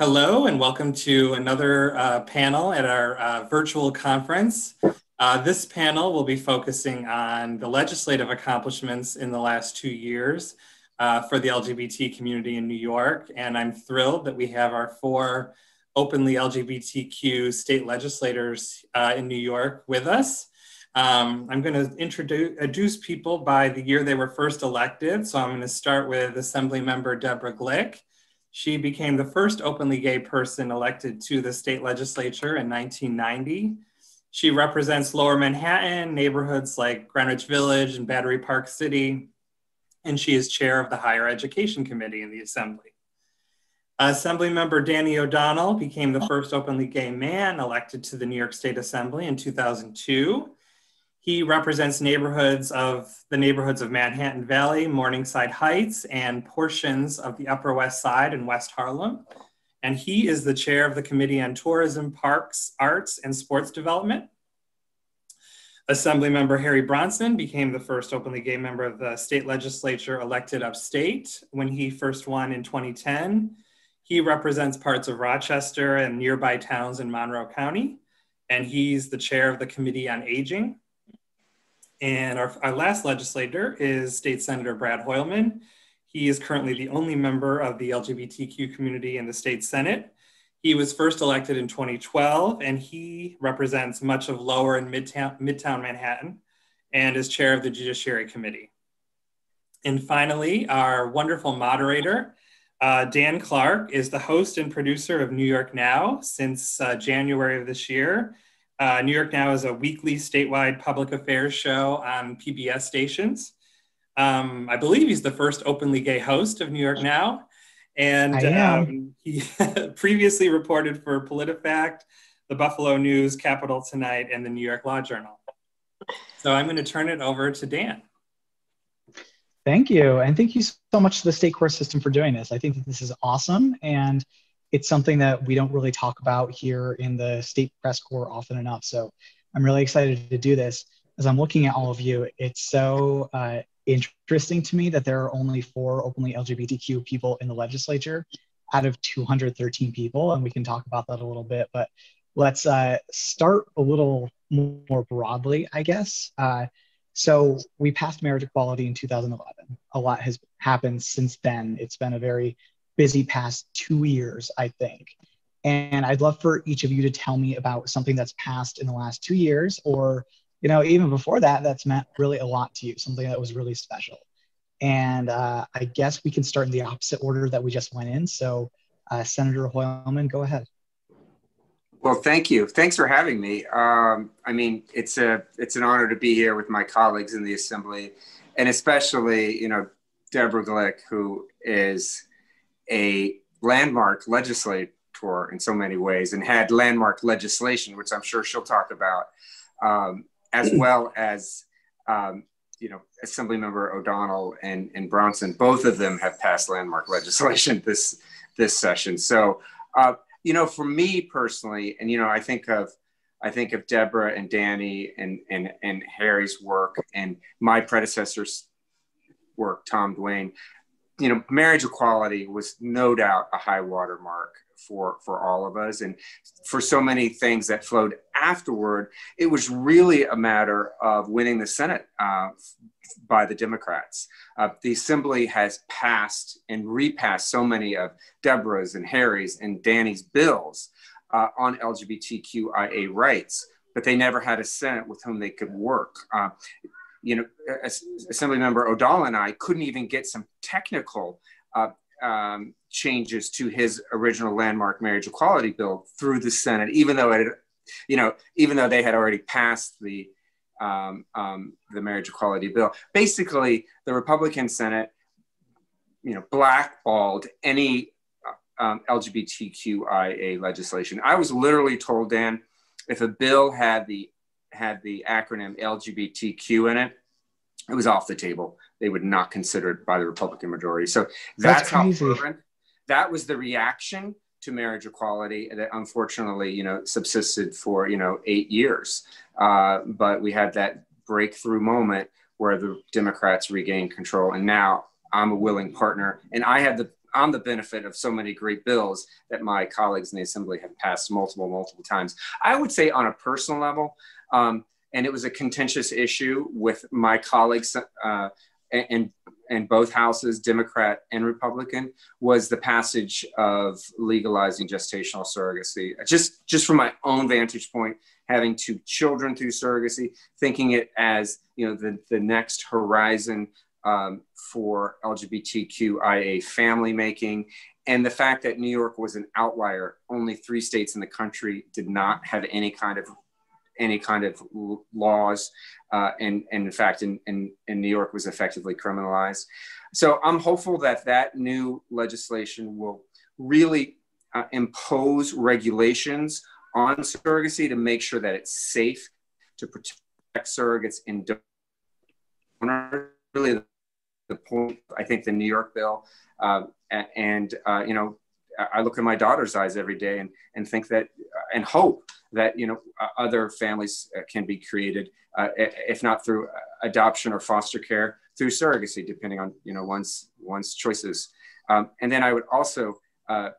Hello, and welcome to another uh, panel at our uh, virtual conference. Uh, this panel will be focusing on the legislative accomplishments in the last two years uh, for the LGBT community in New York. And I'm thrilled that we have our four openly LGBTQ state legislators uh, in New York with us. Um, I'm going to introduce people by the year they were first elected. So I'm going to start with Assembly Member Deborah Glick. She became the first openly gay person elected to the state legislature in 1990. She represents lower Manhattan, neighborhoods like Greenwich Village and Battery Park City, and she is chair of the Higher Education Committee in the Assembly. Assembly member Danny O'Donnell became the first openly gay man elected to the New York State Assembly in 2002. He represents neighborhoods of the neighborhoods of Manhattan Valley, Morningside Heights, and portions of the Upper West Side and West Harlem. And he is the chair of the Committee on Tourism, Parks, Arts, and Sports Development. Assemblymember Harry Bronson became the first openly gay member of the state legislature elected upstate when he first won in 2010. He represents parts of Rochester and nearby towns in Monroe County, and he's the chair of the Committee on Aging. And our, our last legislator is State Senator Brad Hoylman. He is currently the only member of the LGBTQ community in the state Senate. He was first elected in 2012, and he represents much of lower and midtown, midtown Manhattan and is chair of the Judiciary Committee. And finally, our wonderful moderator, uh, Dan Clark, is the host and producer of New York Now since uh, January of this year uh, New York Now is a weekly statewide public affairs show on PBS stations. Um, I believe he's the first openly gay host of New York Now. And um, he previously reported for PolitiFact, the Buffalo News, Capital Tonight, and the New York Law Journal. So I'm going to turn it over to Dan. Thank you. And thank you so much to the state court system for doing this. I think that this is awesome. And it's something that we don't really talk about here in the state press corps often enough. So I'm really excited to do this. As I'm looking at all of you, it's so uh, interesting to me that there are only four openly LGBTQ people in the legislature out of 213 people, and we can talk about that a little bit. But let's uh, start a little more broadly, I guess. Uh, so we passed marriage equality in 2011. A lot has happened since then. It's been a very busy past two years, I think. And I'd love for each of you to tell me about something that's passed in the last two years, or you know, even before that, that's meant really a lot to you, something that was really special. And uh, I guess we can start in the opposite order that we just went in. So, uh, Senator Hoylman, go ahead. Well, thank you. Thanks for having me. Um, I mean, it's a it's an honor to be here with my colleagues in the assembly, and especially you know Deborah Glick, who is a landmark legislator in so many ways and had landmark legislation, which I'm sure she'll talk about, um, as well as, um, you know, Assemblymember O'Donnell and, and Bronson. Both of them have passed landmark legislation this, this session. So, uh, you know, for me personally, and, you know, I think of, I think of Deborah and Danny and, and, and Harry's work and my predecessor's work, Tom Duane you know, marriage equality was no doubt a high watermark for for all of us, and for so many things that flowed afterward. It was really a matter of winning the Senate uh, by the Democrats. Uh, the Assembly has passed and repassed so many of Deborah's and Harry's and Danny's bills uh, on LGBTQIA rights, but they never had a Senate with whom they could work. Uh, you know, Assemblymember O'Donnell and I couldn't even get some technical uh, um, changes to his original landmark marriage equality bill through the Senate, even though it, you know, even though they had already passed the um, um, the marriage equality bill. Basically, the Republican Senate, you know, blackballed any uh, um, LGBTQIA legislation. I was literally told, Dan, if a bill had the had the acronym LGBTQ in it, it was off the table. They would not consider it by the Republican majority. So that's, that's how fervent. That was the reaction to marriage equality that unfortunately, you know, subsisted for you know eight years. Uh, but we had that breakthrough moment where the Democrats regained control, and now I'm a willing partner, and I have the I'm the benefit of so many great bills that my colleagues in the assembly have passed multiple, multiple times. I would say on a personal level, um, and it was a contentious issue with my colleagues uh, in, in both houses, Democrat and Republican, was the passage of legalizing gestational surrogacy. Just, just from my own vantage point, having two children through surrogacy, thinking it as you know the, the next horizon um, for LGBTQIA family making, and the fact that New York was an outlier. Only three states in the country did not have any kind of any kind of laws, uh, and, and in fact, in, in, in New York was effectively criminalized. So I'm hopeful that that new legislation will really uh, impose regulations on surrogacy to make sure that it's safe to protect surrogates in donors. Really, the point. I think the New York bill, uh, and uh, you know, I look in my daughter's eyes every day and and think that and hope that you know other families uh, can be created, uh, if not through adoption or foster care, through surrogacy, depending on you know one's one's choices. Um, and then I would also uh,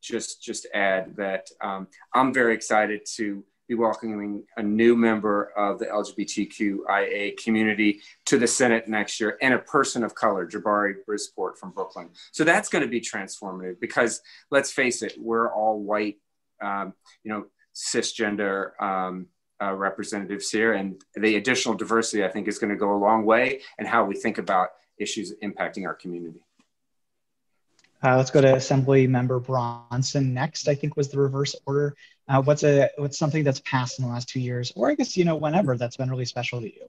just just add that um, I'm very excited to be welcoming a new member of the LGBTQIA community to the Senate next year and a person of color, Jabari Brisport from Brooklyn. So that's going to be transformative because let's face it, we're all white, um, you know, cisgender um, uh, representatives here. And the additional diversity, I think, is going to go a long way in how we think about issues impacting our community. Uh, let's go to Assembly Member Bronson next. I think was the reverse order. Uh, what's a what's something that's passed in the last two years, or I guess you know whenever that's been really special to you.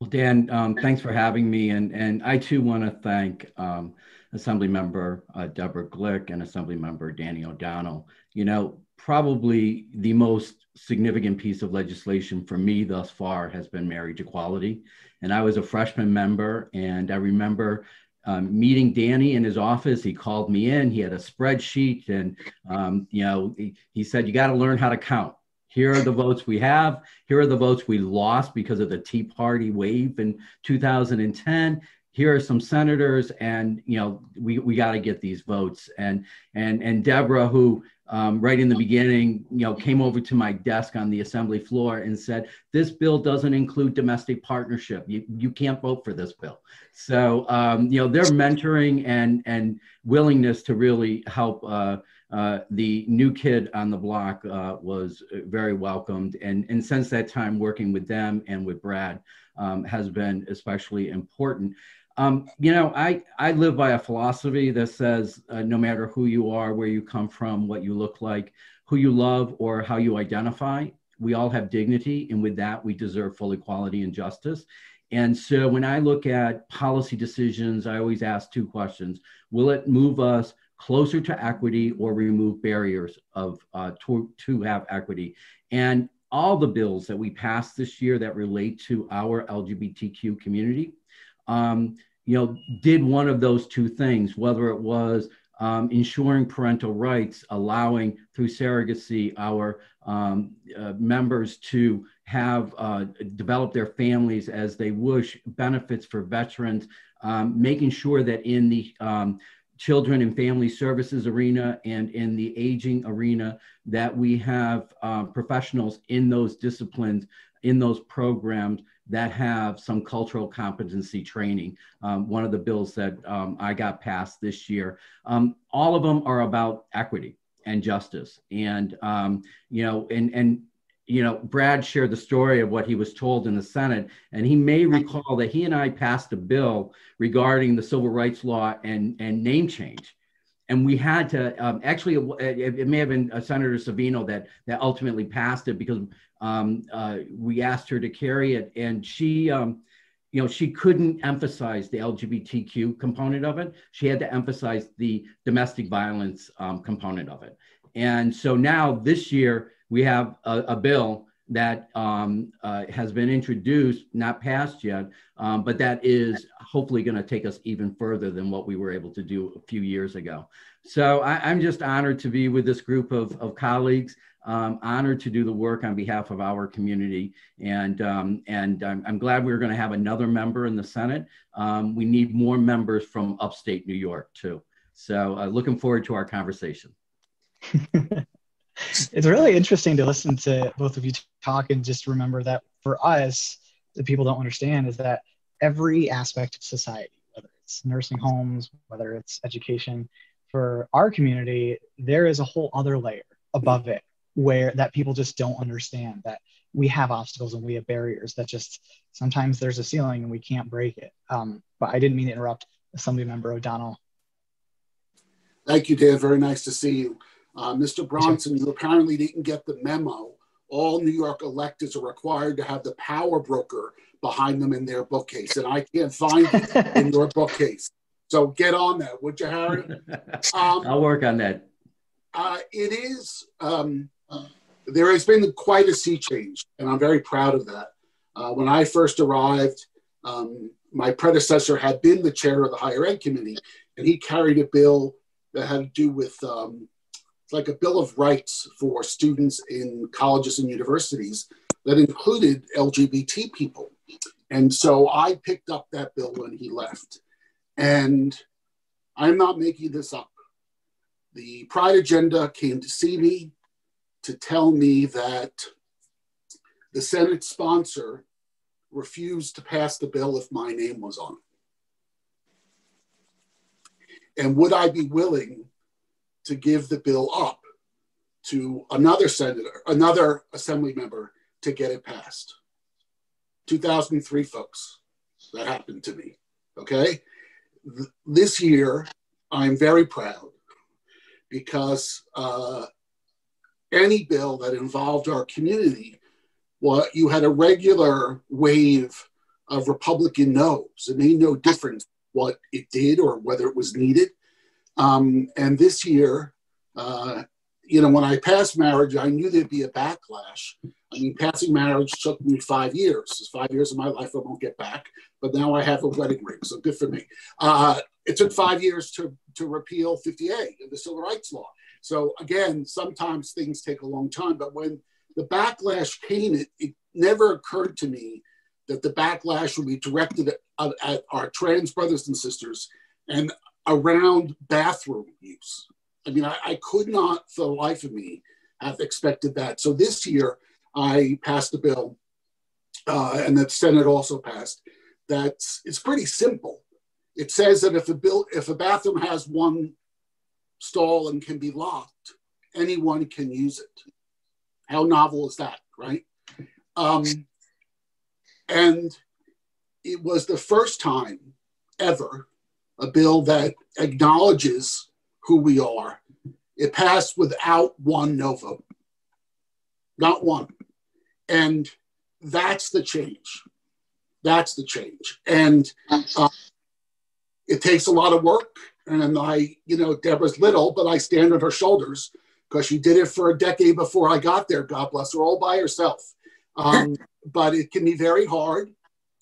Well, Dan, um, thanks for having me, and and I too want to thank um, Assembly Member uh, Deborah Glick and Assembly Member Danny O'Donnell. You know, probably the most significant piece of legislation for me thus far has been marriage equality. And I was a freshman member, and I remember um, meeting Danny in his office. He called me in. He had a spreadsheet, and um, you know, he, he said, "You got to learn how to count. Here are the votes we have. Here are the votes we lost because of the Tea Party wave in 2010." Here are some senators, and you know we, we got to get these votes. And and and Deborah, who um, right in the beginning, you know, came over to my desk on the assembly floor and said, "This bill doesn't include domestic partnership. You you can't vote for this bill." So, um, you know, their mentoring and and willingness to really help uh, uh, the new kid on the block uh, was very welcomed. And and since that time, working with them and with Brad um, has been especially important. Um, you know, I, I live by a philosophy that says uh, no matter who you are, where you come from, what you look like, who you love, or how you identify, we all have dignity. And with that, we deserve full equality and justice. And so when I look at policy decisions, I always ask two questions Will it move us closer to equity or remove barriers of uh, to, to have equity? And all the bills that we passed this year that relate to our LGBTQ community um, you know, did one of those two things, whether it was um, ensuring parental rights, allowing through surrogacy our um, uh, members to have uh, develop their families as they wish, benefits for veterans, um, making sure that in the um, children and family services arena and in the aging arena that we have uh, professionals in those disciplines in those programs that have some cultural competency training. Um, one of the bills that um, I got passed this year. Um, all of them are about equity and justice. And, um, you know, and, and, you know, Brad shared the story of what he was told in the Senate, and he may recall that he and I passed a bill regarding the civil rights law and, and name change and we had to um, actually it, it, may have been uh, senator savino that that ultimately passed it because um, uh, we asked her to carry it, and she, um, you know, she couldn't emphasize the LGBTQ component of it. She had to emphasize the domestic violence um, component of it. And so now this year we have a, a bill that um, uh, has been introduced, not passed yet, um, but that is hopefully going to take us even further than what we were able to do a few years ago. So I, am just honored to be with this group of, of colleagues um, honored to do the work on behalf of our community. And, um, and I'm, I'm, glad we're going to have another member in the Senate. Um, we need more members from upstate New York, too. So uh, looking forward to our conversation. it's really interesting to listen to both of you talk and just remember that for us, the people don't understand is that every aspect of society, whether it's nursing homes, whether it's education, for our community, there is a whole other layer above it where that people just don't understand that we have obstacles and we have barriers that just sometimes there's a ceiling and we can't break it. Um, but I didn't mean to interrupt Assembly Member O'Donnell. Thank you, Dave. Very nice to see you. Uh, Mr. Bronson, you apparently didn't get the memo. All New York electeds are required to have the power broker behind them in their bookcase, and I can't find it in your bookcase. So get on that, would you, Harry? Um, I'll work on that. Uh, it is. Um, there has been quite a sea change, and I'm very proud of that. Uh, when I first arrived, um, my predecessor had been the chair of the higher ed committee, and he carried a bill that had to do with um, like a bill of rights for students in colleges and universities that included LGBT people. And so I picked up that bill when he left. And I'm not making this up. The Pride Agenda came to see me to tell me that the Senate sponsor refused to pass the bill if my name was on it. And would I be willing to give the bill up to another senator, another assembly member to get it passed? 2003, folks, that happened to me. Okay. This year, I'm very proud because uh, any bill that involved our community, well, you had a regular wave of Republican no's. It made no difference what it did or whether it was needed. Um, and this year, uh, you know, when I passed marriage, I knew there'd be a backlash. I mean, passing marriage took me five years. It's five years of my life I won't get back, but now I have a wedding ring, so good for me. Uh, it took five years to, to repeal 50A, the Civil Rights Law. So again, sometimes things take a long time, but when the backlash came, it, it never occurred to me that the backlash would be directed at, at our trans brothers and sisters and around bathroom use. I mean, I, I, could not, for the life of me, have expected that. So this year, I passed a bill, uh, and the Senate also passed. That's it's pretty simple. It says that if a bill, if a bathroom has one stall and can be locked, anyone can use it. How novel is that, right? Um, and it was the first time ever a bill that acknowledges who we are. It passed without one no vote, not one. And that's the change. That's the change. And uh, it takes a lot of work and I, you know, Deborah's little, but I stand on her shoulders because she did it for a decade before I got there. God bless her, all by herself. Um, but it can be very hard,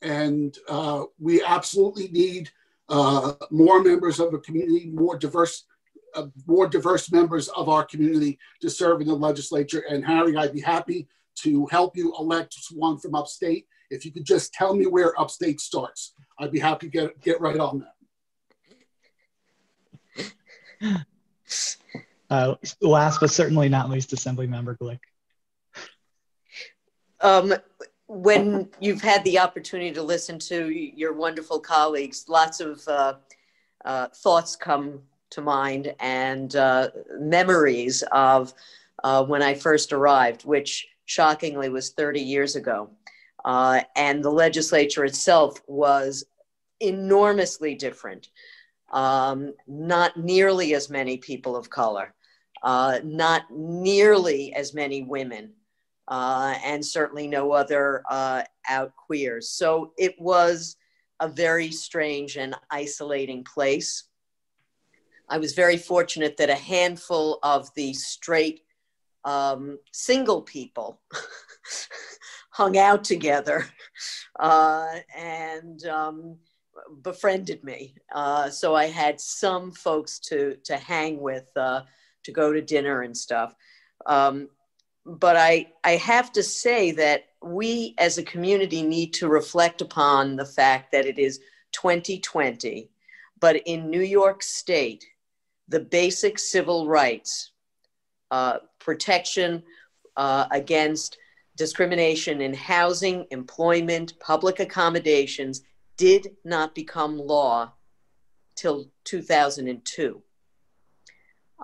and uh, we absolutely need uh, more members of the community, more diverse, uh, more diverse members of our community to serve in the legislature. And Harry, I'd be happy to help you elect one from upstate. If you could just tell me where upstate starts, I'd be happy to get get right on that. Uh, last but certainly not least, Assembly Member Glick. Um, when you've had the opportunity to listen to your wonderful colleagues, lots of uh, uh, thoughts come to mind and uh, memories of uh, when I first arrived, which shockingly was 30 years ago. Uh, and the legislature itself was enormously different um, not nearly as many people of color, uh, not nearly as many women, uh, and certainly no other uh, out queers. So it was a very strange and isolating place. I was very fortunate that a handful of the straight um, single people hung out together uh, and um, befriended me. Uh, so I had some folks to to hang with, uh, to go to dinner and stuff. Um, but I I have to say that we as a community need to reflect upon the fact that it is 2020, but in New York State, the basic civil rights, uh, protection uh, against discrimination in housing, employment, public accommodations did not become law till 2002.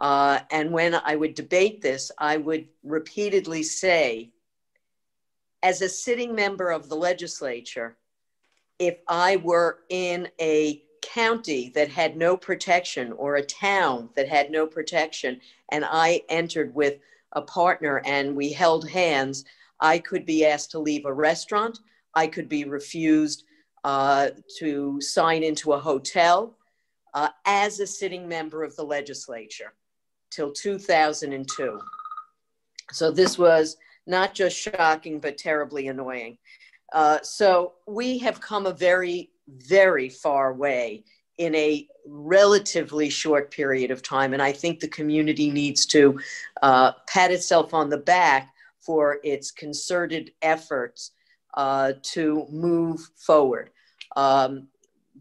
Uh, and when I would debate this, I would repeatedly say, as a sitting member of the legislature, if I were in a county that had no protection or a town that had no protection, and I entered with a partner and we held hands, I could be asked to leave a restaurant. I could be refused uh, to sign into a hotel uh, as a sitting member of the legislature till 2002. So this was not just shocking, but terribly annoying. Uh, so we have come a very, very far way in a relatively short period of time. And I think the community needs to uh, pat itself on the back for its concerted efforts uh, to move forward. Um,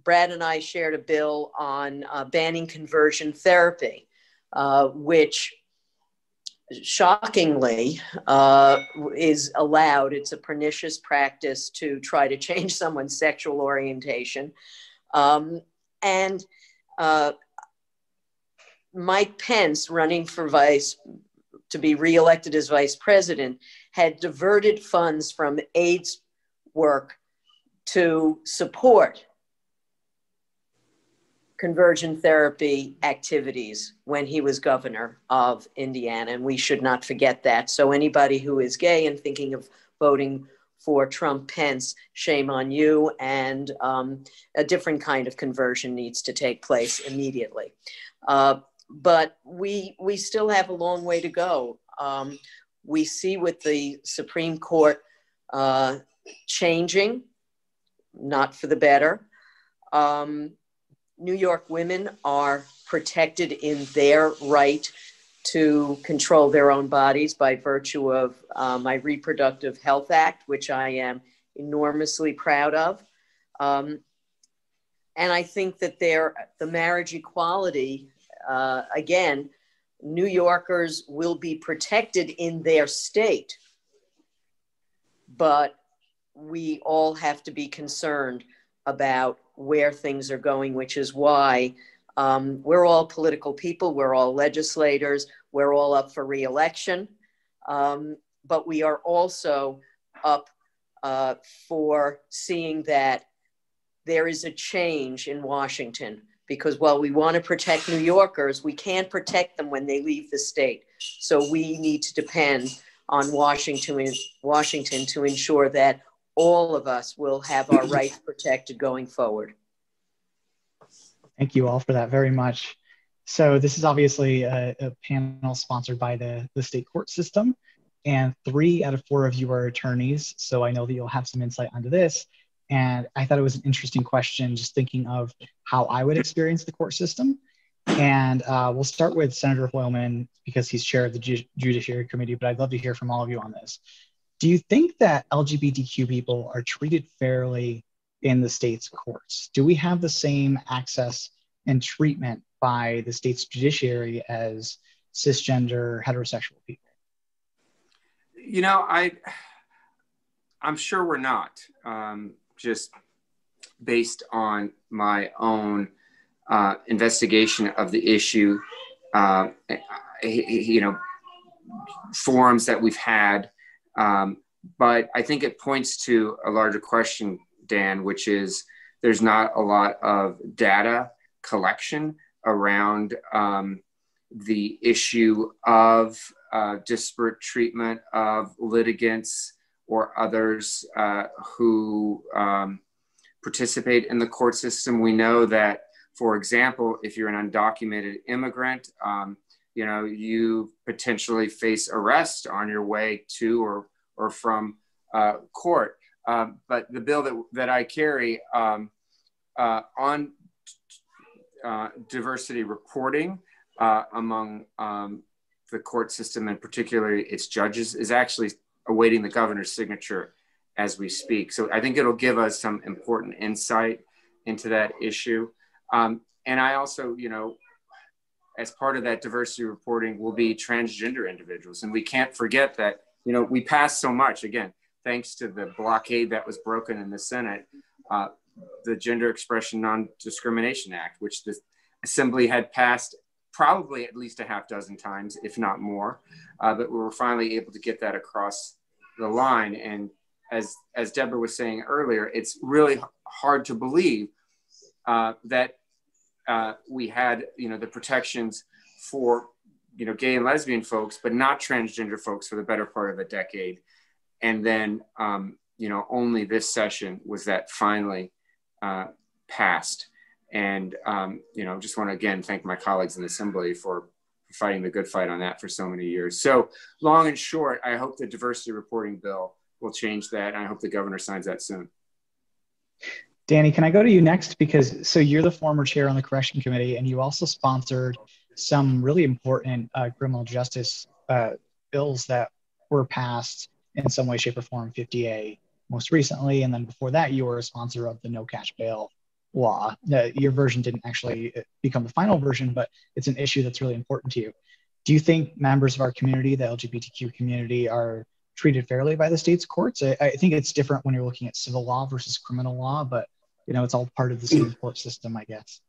Brad and I shared a bill on uh, banning conversion therapy, uh, which shockingly uh, is allowed. It's a pernicious practice to try to change someone's sexual orientation. Um, and uh, Mike Pence, running for vice to be reelected as vice president, had diverted funds from AIDS work to support conversion therapy activities when he was governor of Indiana, and we should not forget that. So, anybody who is gay and thinking of voting for Trump Pence, shame on you, and um, a different kind of conversion needs to take place immediately. Uh, but we we still have a long way to go. Um, we see with the Supreme Court uh, changing, not for the better. Um, New York women are protected in their right to control their own bodies by virtue of uh, my Reproductive Health Act, which I am enormously proud of. Um, and I think that there, the marriage equality, uh, again, New Yorkers will be protected in their state, but we all have to be concerned about where things are going, which is why um, we're all political people, we're all legislators, we're all up for reelection, um, but we are also up uh, for seeing that there is a change in Washington because while we want to protect New Yorkers, we can't protect them when they leave the state. So we need to depend on Washington, Washington to ensure that all of us will have our rights protected going forward. Thank you all for that very much. So this is obviously a, a, panel sponsored by the, the state court system and three out of four of you are attorneys. So I know that you'll have some insight onto this. And I thought it was an interesting question, just thinking of how I would experience the court system. And uh, we'll start with Senator Hoylman because he's chair of the Ju Judiciary Committee, but I'd love to hear from all of you on this. Do you think that LGBTQ people are treated fairly in the state's courts? Do we have the same access and treatment by the state's judiciary as cisgender heterosexual people? You know, I I'm sure we're not. Um, just based on my own uh, investigation of the issue, uh, you know, forums that we've had um, but I think it points to a larger question, Dan, which is there's not a lot of data collection around um, the issue of uh, disparate treatment of litigants or others uh, who um, participate in the court system. We know that, for example, if you're an undocumented immigrant, um, you know, you potentially face arrest on your way to or, or from uh, court. Um, but the bill that, that I carry um, uh, on uh, diversity reporting uh, among um, the court system and particularly its judges is actually awaiting the governor's signature as we speak. So I think it'll give us some important insight into that issue. Um, and I also, you know, as part of that diversity reporting will be transgender individuals. And we can't forget that, you know, we passed so much, again, thanks to the blockade that was broken in the Senate, uh, the Gender Expression Non Discrimination Act, which the Assembly had passed probably at least a half dozen times, if not more. Uh, but we were finally able to get that across the line. And as, as Deborah was saying earlier, it's really hard to believe uh, that uh, we had, you know, the protections for, you know, gay and lesbian folks, but not transgender folks for the better part of a decade. And then, um, you know, only this session was that finally uh, passed. And, um, you know, just want to again thank my colleagues in the Assembly for fighting the good fight on that for so many years. So, long and short, I hope the diversity reporting bill will change that. And I hope the governor signs that soon. Danny, can I go to you next? Because so you're the former chair on the correction committee, and you also sponsored some really important uh, criminal justice uh, bills that were passed in some way, shape, or form 50A most recently. And then before that, you were a sponsor of the no cash bail law. Your version didn't actually uh, become the final version, but it's an issue that's really important to you. Do you think members of our community, the LGBTQ community, are treated fairly by the state's courts? I, I think it's different when you're looking at civil law versus criminal law, but you know, it's all part of the same court system, I guess.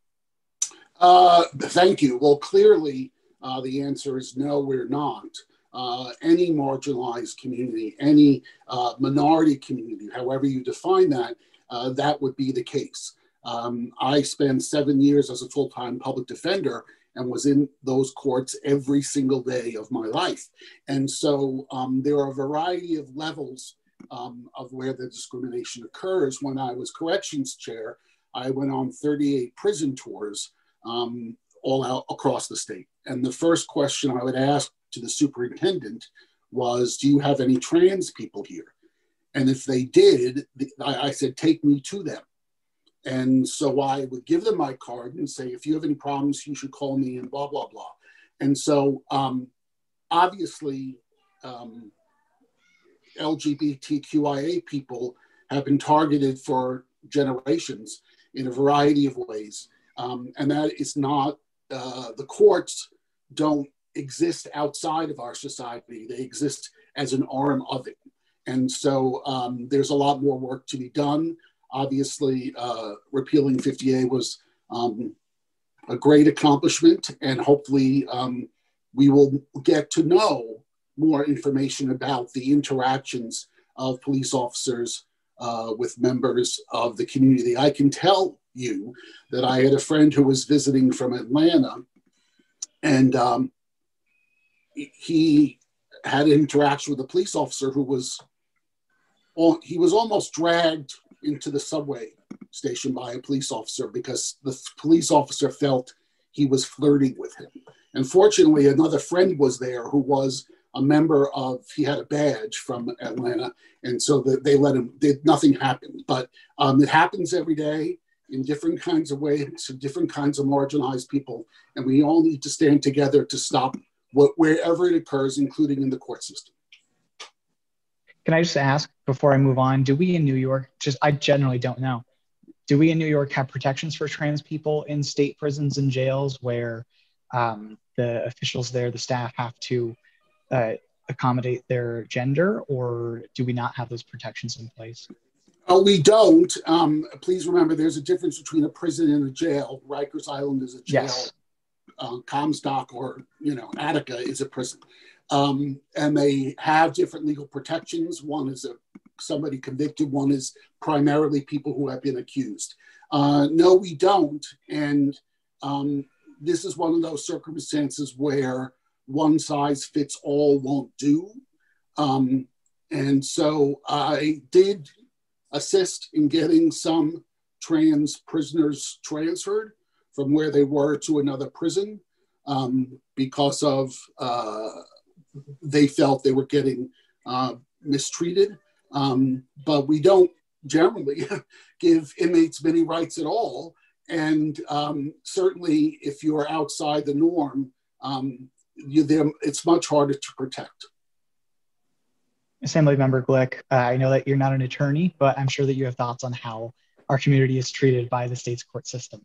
Uh, thank you. Well, clearly, uh, the answer is no, we're not. Uh, any marginalized community, any uh, minority community, however you define that, uh, that would be the case. Um, I spent seven years as a full time public defender and was in those courts every single day of my life. And so um, there are a variety of levels um, of where the discrimination occurs. When I was corrections chair, I went on 38 prison tours um, all out across the state. And the first question I would ask to the superintendent was, Do you have any trans people here? And if they did, I, said, Take me to them. And so I would give them my card and say, If you have any problems, you should call me and blah, blah, blah. And so um, obviously, um, LGBTQIA people have been targeted for generations in a variety of ways. Um, and that is not, uh, the courts don't exist outside of our society, they exist as an arm of it. And so um, there's a lot more work to be done. Obviously, uh, repealing 50A was um, a great accomplishment, and hopefully, um, we will get to know more information about the interactions of police officers uh, with members of the community. I can tell you that I had a friend who was visiting from Atlanta, and um, he had an interaction with a police officer who was he was almost dragged into the subway station by a police officer because the police officer felt he was flirting with him. And fortunately, another friend was there who was a member of he had a badge from Atlanta, and so the, they let him. Did nothing happened, but um, it happens every day in different kinds of ways to different kinds of marginalized people, and we all need to stand together to stop what, wherever it occurs, including in the court system. Can I just ask before I move on? Do we in New York? Just I generally don't know. Do we in New York have protections for trans people in state prisons and jails where um, the officials there, the staff, have to uh, accommodate their gender, or do we not have those protections in place? Uh, we don't. Um, please remember, there's a difference between a prison and a jail. Rikers Island is a jail. Yes. Uh, Comstock or you know Attica is a prison, um, and they have different legal protections. One is a somebody convicted. One is primarily people who have been accused. Uh, no, we don't. And um, this is one of those circumstances where one size fits all won't do. Um, and so I did assist in getting some trans prisoners transferred from where they were to another prison um, because of uh, they felt they were getting uh, mistreated. Um, but we don't generally give inmates many rights at all. And um, certainly, if you're outside the norm, um, you, them, it's much harder to protect. Assembly Member Glick, uh, I know that you're not an attorney, but I'm sure that you have thoughts on how our community is treated by the state's court system.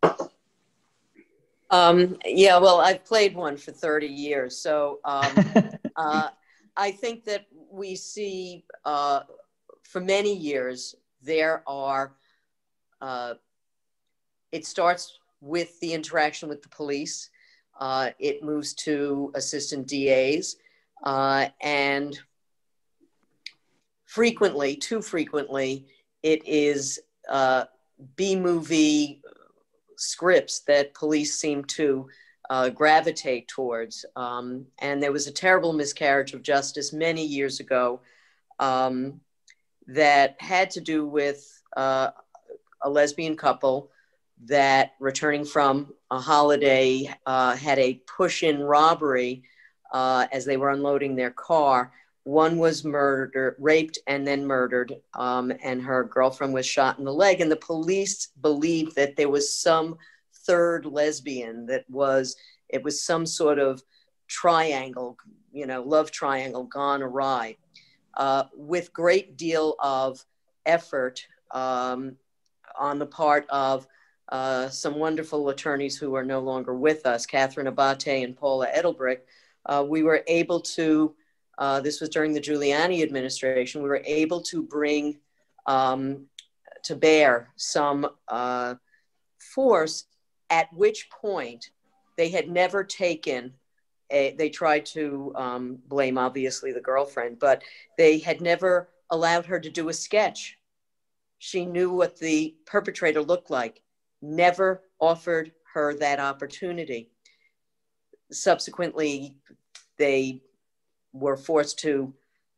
Um, yeah, well, I've played one for 30 years. So um, uh, I think that we see uh, for many years there are, uh, it starts with the interaction with the police, uh, it moves to assistant DAs, uh, and frequently, too frequently, it is uh, B movie scripts that police seem to uh, gravitate towards. Um, and there was a terrible miscarriage of justice many years ago um, that had to do with uh, a lesbian couple that returning from a holiday uh, had a push in robbery uh, as they were unloading their car. One was murdered, raped, and then murdered, um, and her girlfriend was shot in the leg. And the police believed that there was some third lesbian that was, it was some sort of triangle, you know, love triangle gone awry. Uh, with great deal of effort um, on the part of uh, some wonderful attorneys who are no longer with us, Catherine Abate and Paula Ettelbrick, uh, we were able to, uh, this was during the Giuliani administration, we were able to bring um, to bear some uh, force at which point they had never taken a, they tried to um, blame obviously the girlfriend, but they had never allowed her to do a sketch. She knew what the perpetrator looked like never offered her that opportunity. Subsequently, they were forced to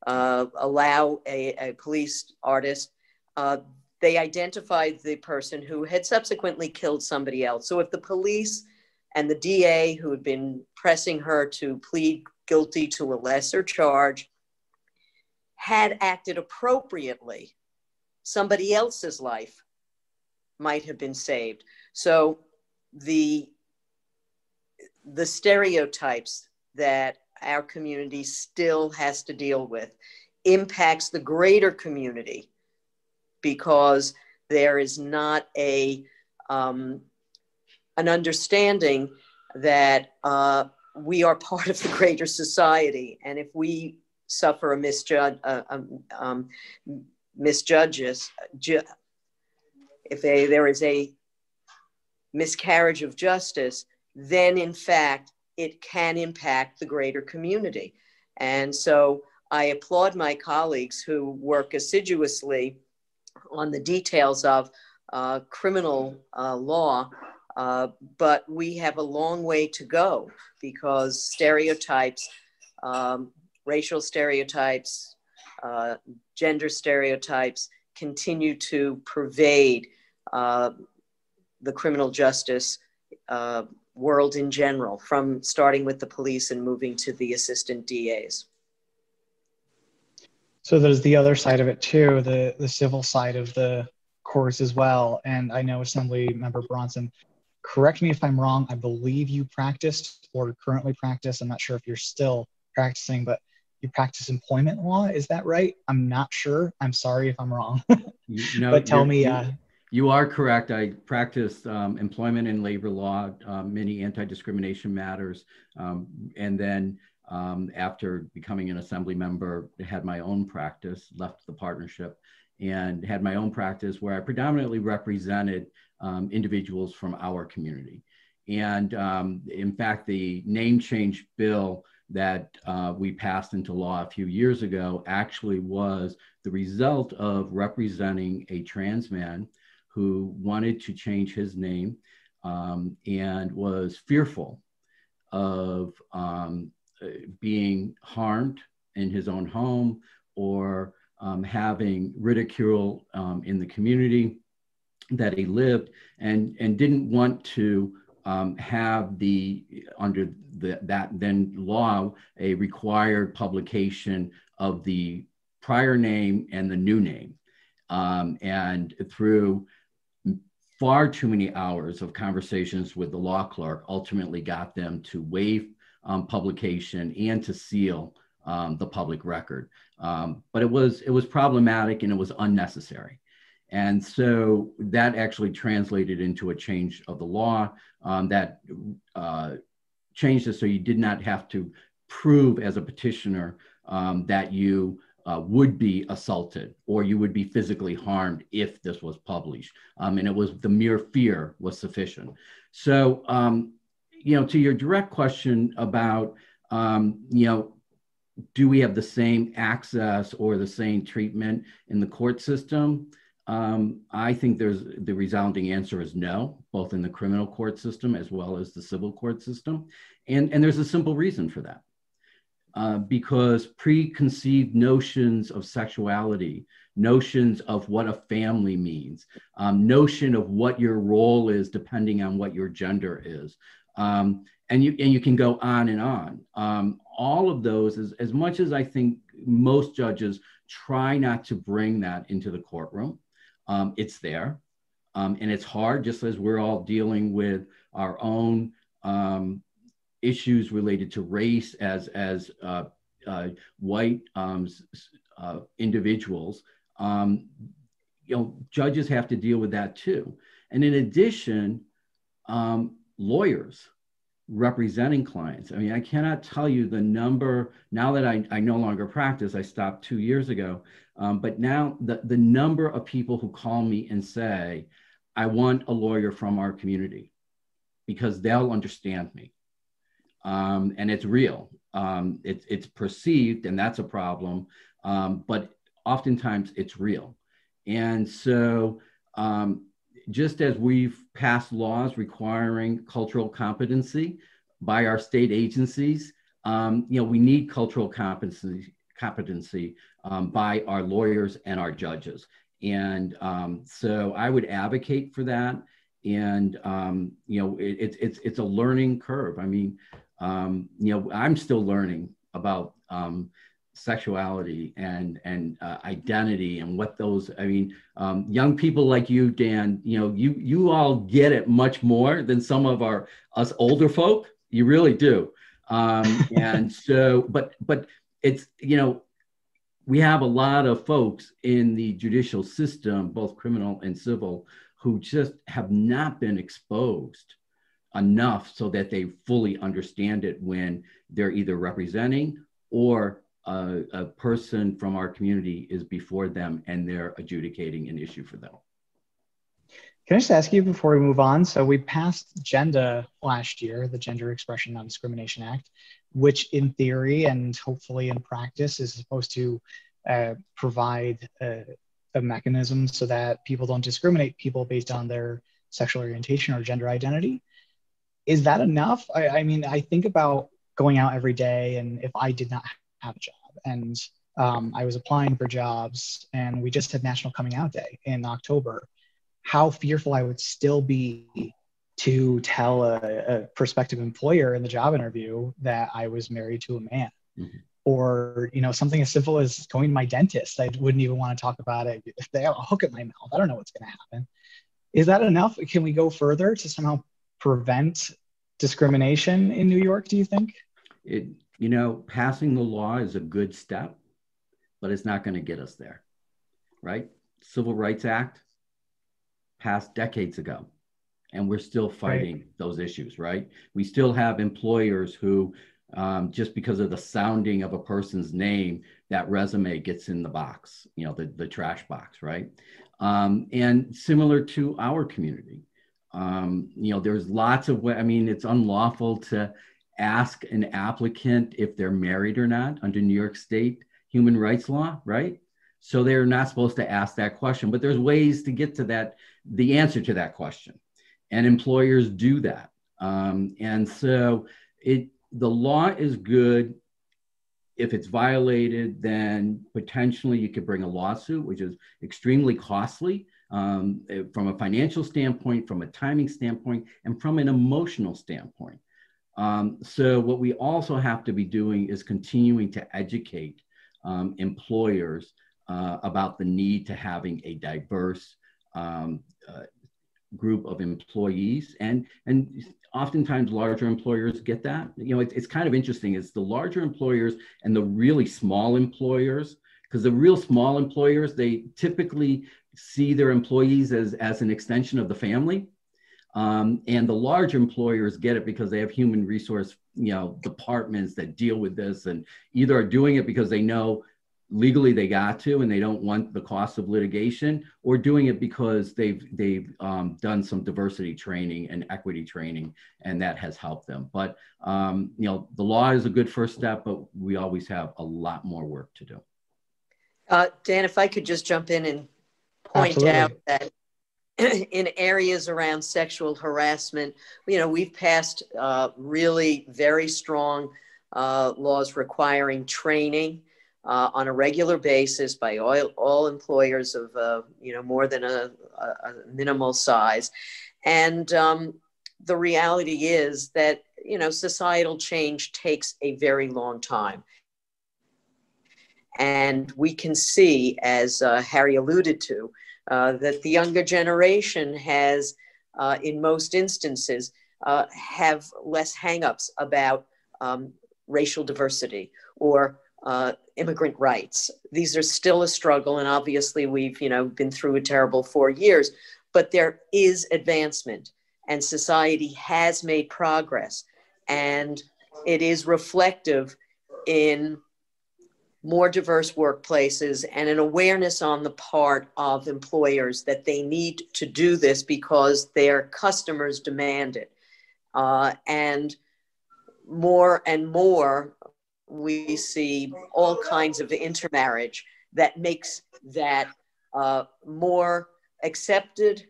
uh, allow a, a, police artist. Uh, they identified the person who had subsequently killed somebody else. So if the police and the DA who had been pressing her to plead guilty to a lesser charge had acted appropriately, somebody else's life might have been saved. So the the stereotypes that our community still has to deal with impacts the greater community because there is not a um, an understanding that uh, we are part of the greater society, and if we suffer a misjudge, uh, um, um, misjudges, ju- if a, there is a miscarriage of justice, then in fact it can impact the greater community. And so I applaud my colleagues who work assiduously on the details of uh, criminal uh, law, uh, but we have a long way to go because stereotypes, um, racial stereotypes, uh, gender stereotypes continue to pervade uh, the criminal justice uh, world in general, from starting with the police and moving to the assistant DAs. So there's the other side of it too, the the civil side of the course as well. And I know Assembly Member Bronson, correct me if I'm wrong. I believe you practiced or currently practice. I'm not sure if you're still practicing, but you practice employment law. Is that right? I'm not sure. I'm sorry if I'm wrong. no, but tell me. Uh, you are correct. I practiced um, employment and labor law, um, many anti-discrimination matters, um, and then um, after becoming an assembly member, had my own practice, left the partnership, and had my own practice where I predominantly represented um, individuals from our community. And um, in fact, the name change bill that uh, we passed into law a few years ago actually was the result of representing a trans man who wanted to change his name um, and was fearful of um, being harmed in his own home or um, having ridicule um, in the community that he lived and, and didn't want to um, have the under the, that then law a required publication of the prior name and the new name. Um, and through far too many hours of conversations with the law clerk ultimately got them to waive um, publication and to seal um, the public record. Um, but it was it was problematic and it was unnecessary. And so that actually translated into a change of the law um, that uh, changed it so you did not have to prove as a petitioner um, that you uh, would be assaulted or you would be physically harmed if this was published. Um, and it was the mere fear was sufficient. So, um, you know, to your direct question about, um, you know, do we have the same access or the same treatment in the court system? Um, I think there's the resounding answer is no, both in the criminal court system as well as the civil court system. And, and there's a simple reason for that. Uh, because preconceived notions of sexuality, notions of what a family means, um, notion of what your role is depending on what your gender is. Um, and you and you can go on and on. Um, all of those, as, as much as I think most judges try not to bring that into the courtroom, um, it's there. Um, and it's hard, just as we're all dealing with our own um, issues related to race as as uh, uh, white um, uh, individuals, um, you know, judges have to deal with that too. And in addition, um, lawyers representing clients. I mean, I cannot tell you the number now that I, I no longer practice. I stopped two years ago, um, but now the, the number of people who call me and say, I want a lawyer from our community because they'll understand me um, and it's real. Um, it's it's perceived, and that's a problem. Um, but oftentimes it's real, and so um, just as we've passed laws requiring cultural competency by our state agencies, um, you know, we need cultural competency competency um, by our lawyers and our judges. And so I would advocate for that and um, you know it, it's it's a learning curve. I mean, um, you know, I'm still learning about um, sexuality and and uh, identity and what those. I mean, um, young people like you, Dan, you know, you you all get it much more than some of our us older folk. You really do. Um, and so, but but it's you know, we have a lot of folks in the judicial system, both criminal and civil, who just have not been exposed enough so that they fully understand it when they're either representing or a, a, person from our community is before them and they're adjudicating an issue for them. Can I just ask you before we move on? So we passed GENDA last year, the Gender Expression Non-Discrimination Act, which in theory and hopefully in practice is supposed to uh, provide a, a mechanism so that people don't discriminate people based on their sexual orientation or gender identity is that enough? I, I mean, I think about going out every day, and if I did not have a job, and um, I was applying for jobs, and we just had National Coming Out Day in October, how fearful I would still be to tell a, a prospective employer in the job interview that I was married to a man. Mm-hmm. Or you know something as simple as going to my dentist. I wouldn't even want to talk about it if they have a hook at my mouth. I don't know what's going to happen. Is that enough? Can we go further to somehow prevent discrimination in New York, do you think? It, you know, passing the law is a good step, but it's not going to get us there, right? Civil Rights Act passed decades ago, and we're still fighting right. those issues, right? We still have employers who, um, just because of the sounding of a person's name, that resume gets in the box, you know, the, the trash box, right? Um, and similar to our community, um, you know, there's lots of way. I mean, it's unlawful to ask an applicant if they're married or not under New York State human rights law, right? So they're not supposed to ask that question, but there's ways to get to that, the answer to that question. And employers do that. Um, and so it, the law is good. If it's violated, then potentially you could bring a lawsuit, which is extremely costly um, eh, from a financial standpoint, from a timing standpoint, and from an emotional standpoint. Um, so, what we also have to be doing is continuing to educate um, employers uh, about the need to having a diverse um, uh, group of employees and and oftentimes larger employers get that you know it's, it's kind of interesting it's the larger employers and the really small employers because the real small employers they typically see their employees as as an extension of the family. Um, and the large employers get it because they have human resource you know departments that deal with this and either are doing it because they know legally they got to and they don't want the cost of litigation or doing it because they've they've um, done some diversity training and equity training and that has helped them. But um, you know the law is a good first step but we always have a lot more work to do. Uh, dan if i could just jump in and point Absolutely. out that in areas around sexual harassment you know we've passed uh, really very strong uh, laws requiring training uh, on a regular basis by all, all employers of uh, you know more than a, a, minimal size and um, the reality is that you know societal change takes a very long time and we can see as uh, harry alluded to uh, that the younger generation has uh, in most instances uh, have less hangups about um, racial diversity or uh, immigrant rights. These are still a struggle, and obviously we've you know been through a terrible four years, but there is advancement, and society has made progress, and it is reflective in more diverse workplaces and an awareness on the part of employers that they need to do this because their customers demand it. Uh, and more and more we see all kinds of intermarriage that makes that uh, more accepted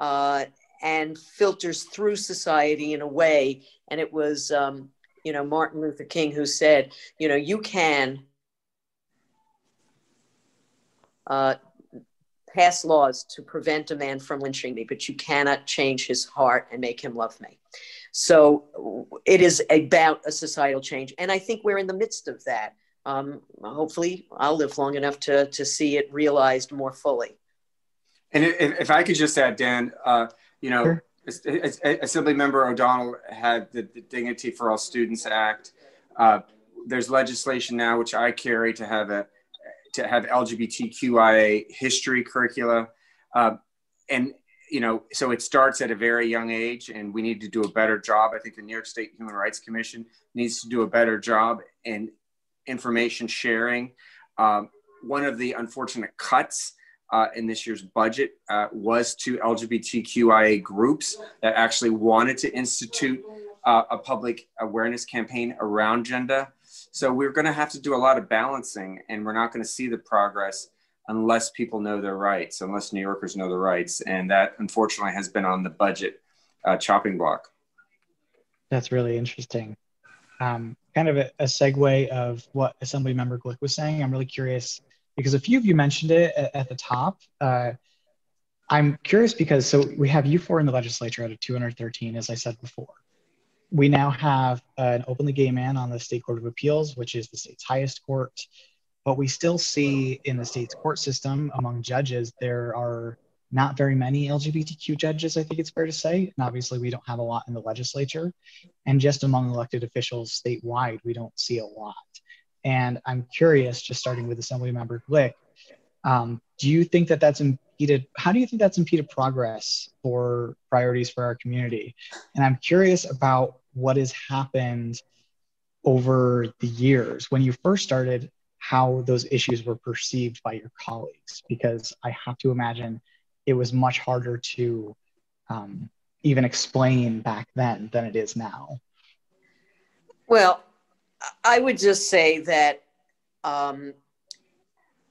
uh, and filters through society in a way. And it was, um, you know, Martin Luther King who said, you know, you can uh, pass laws to prevent a man from lynching me, but you cannot change his heart and make him love me. So it is about a societal change. And I think we're in the midst of that. Um, hopefully, I'll live long enough to, to see it realized more fully. And if, if I could just add, Dan, uh, you know, sure. Assembly Member O'Donnell had the, the, Dignity for All Students Act. Uh, there's legislation now which I carry to have a to have LGBTQIA history curricula, uh, and you know, so it starts at a very young age, and we need to do a better job. I think the New York State Human Rights Commission needs to do a better job in information sharing. Um, one of the unfortunate cuts uh, in this year's budget uh, was to LGBTQIA groups that actually wanted to institute uh, a public awareness campaign around gender. So we're going to have to do a lot of balancing, and we're not going to see the progress unless people know their rights, unless New Yorkers know their rights. And that unfortunately has been on the budget uh, chopping block. That's really interesting. Um, kind of a, a, segue of what Assembly Member Glick was saying. I'm really curious because a few of you mentioned it at, at the top. Uh, I'm curious because so we have you four in the legislature out of 213, as I said before. We now have an openly gay man on the State Court of Appeals, which is the state's highest court. But we still see in the state's court system among judges, there are not very many LGBTQ judges, I think it's fair to say. And obviously, we don't have a lot in the legislature. And just among elected officials statewide, we don't see a lot. And I'm curious, just starting with Assemblymember Glick, um, do you think that that's impeded? How do you think that's impeded progress for priorities for our community? And I'm curious about what has happened over the years. When you first started, how those issues were perceived by your colleagues because I have to imagine it was much harder to um, even explain back then than it is now. Well, I would just say that um,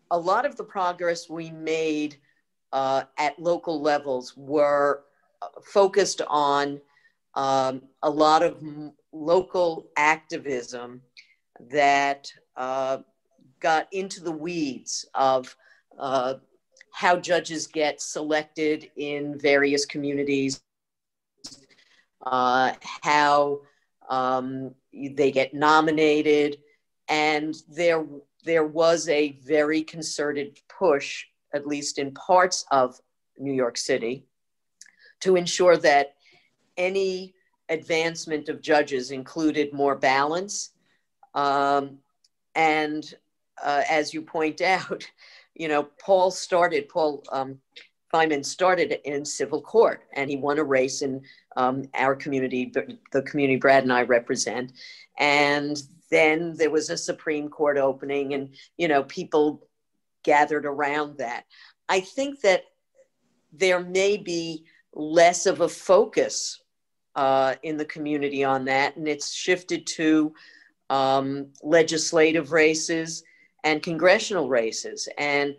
a lot of the progress we made uh, at local levels were uh, focused on um, a lot of m- local activism that uh, got into the weeds of uh, how judges get selected in various communities, uh, how um, they get nominated, and there there was a very concerted push, at least in parts of New York City, to ensure that any advancement of judges included more balance um, and uh, as you point out, you know, Paul started, Paul um, Feinman started in civil court and he won a race in um, our community, the community Brad and I represent. And then there was a Supreme Court opening and, you know, people gathered around that. I think that there may be less of a focus uh, in the community on that, and it's shifted to um, legislative races and congressional races. And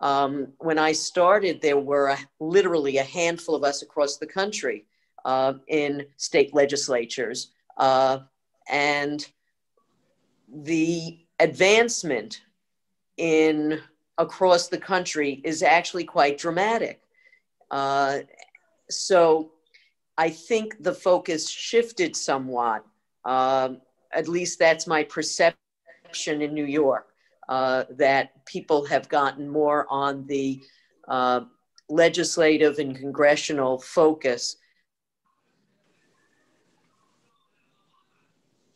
um, when I started, there were a, literally a handful of us across the country uh, in state legislatures. Uh, and the advancement in across the country is actually quite dramatic. Uh, so I think the focus shifted somewhat. Uh, at least that's my perception in New York, uh, that people have gotten more on the uh, legislative and congressional focus.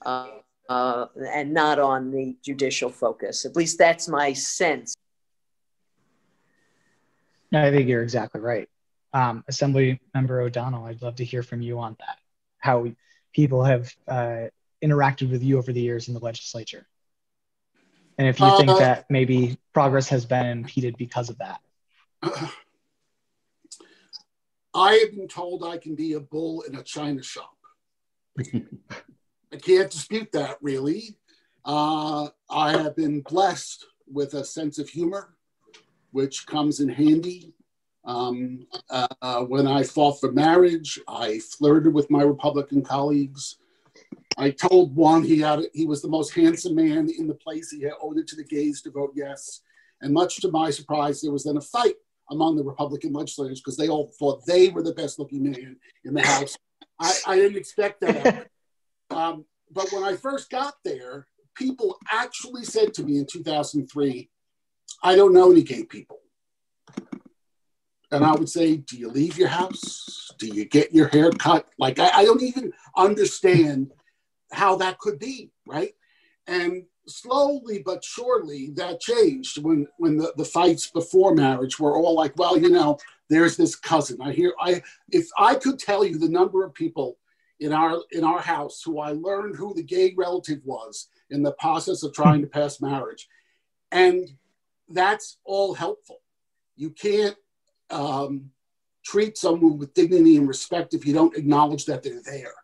Uh, uh, and not on the judicial focus. At least that's my sense. I think you're exactly right. Um, Assembly Member O'Donnell, I'd love to hear from you on that. How people have uh, interacted with you over the years in the legislature, and if you uh, think that maybe progress has been impeded because of that. I have been told I can be a bull in a china shop. I can't dispute that, really. Uh, I have been blessed with a sense of humor, which comes in handy. Um, uh, when I fought for marriage, I flirted with my Republican colleagues. I told one he had he was the most handsome man in the place. He owed it to the gays to vote yes. And much to my surprise, there was then a fight among the Republican legislators because they all thought they were the best looking man in the House. I, I didn't expect that. Um, but when I first got there, people actually said to me in 2003, I don't know any gay people. And I would say, Do you leave your house? Do you get your hair cut? Like, I, I don't even understand how that could be, right? And slowly but surely that changed when when the, the fights before marriage were all like well you know there's this cousin i hear i if i could tell you the number of people in our in our house who I learned who the gay relative was in the process of trying to pass marriage, and that's all helpful. You can't um, treat someone with dignity and respect if you don't acknowledge that they're there,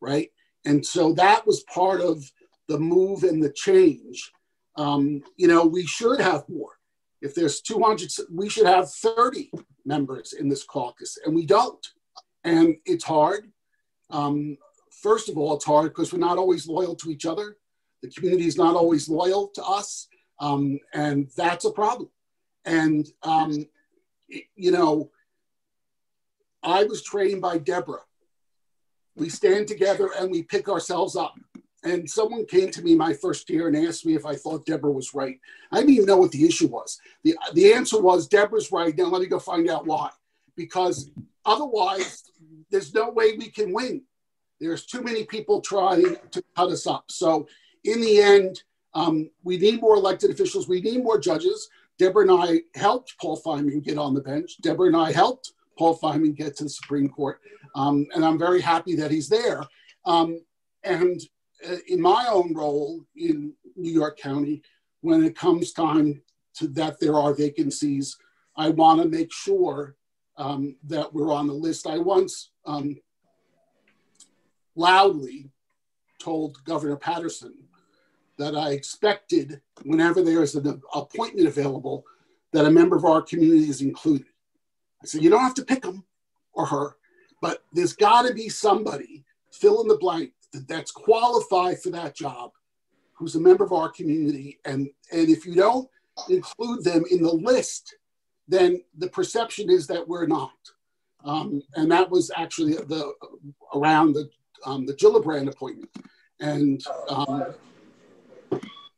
right? And so that was part of the move and the change. Um, you know, we should have more. If there's 200, we should have 30 members in this caucus, and we don't. And it's hard um, first of all, it's hard because we're not always loyal to each other. The community is not always loyal to us, um, and that's a problem. And um, you know, I was trained by Deborah. We stand together and we pick ourselves up. And someone came to me my first year and asked me if I thought Deborah was right. I didn't even know what the issue was. The, the answer was Deborah's right. Now let me go find out why. Because otherwise, there's no way we can win. There's too many people trying to cut us up. So in the end, um, we need more elected officials. We need more judges. Deborah and I helped Paul Feinman get on the bench. Deborah and I helped Paul Feinman get to the Supreme Court. Um, and I'm very happy that he's there. Um, and uh, in my own role in New York County, when it comes time to that there are vacancies, I want to make sure um, that were on the list. I once um, loudly told Governor Paterson that I expected, whenever there is an appointment available, that a member of our community is included. I said, you don't have to pick him or her, but there's got to be somebody, fill in the blank, that's qualified for that job, who's a member of our community. And, and if you don't include them in the list, then the perception is that we're not. Um, and that was actually the around the um, the Gillibrand appointment, and um,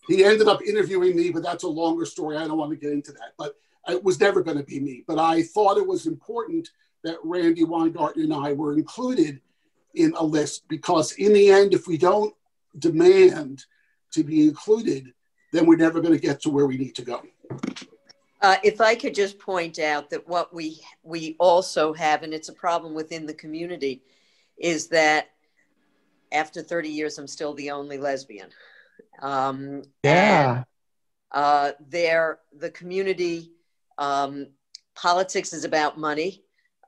he ended up interviewing me, but that's a longer story. I don't want to get into that, but it was never going to be me. But I thought it was important that Randi Weingarten and I were included in a list because, in the end, if we don't demand to be included, then we're never going to get to where we need to go. Uh, if I could just point out that what we we also have, and it's a problem within the community, is that after 30 years, I'm still the only lesbian. Um, yeah. And, uh, there, the community um, politics is about money,